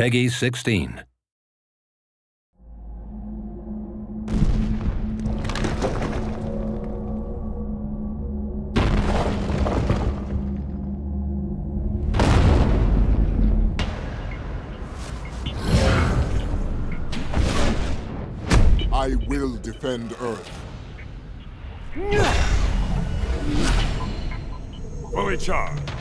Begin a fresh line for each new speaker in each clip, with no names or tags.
Peggy 16.
I will defend Earth.
Fully charged.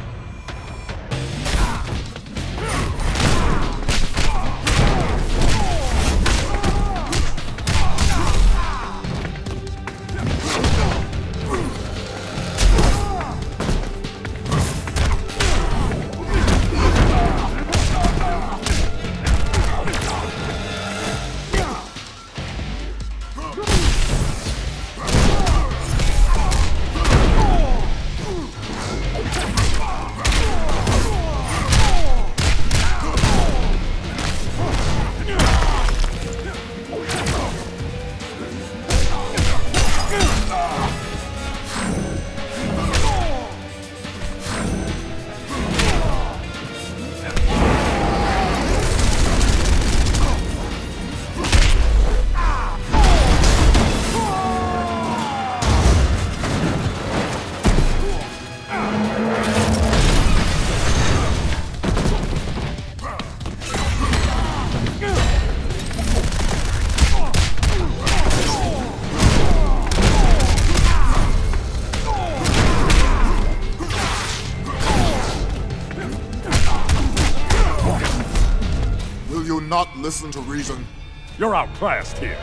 You not listen to reason?
You're outclassed here.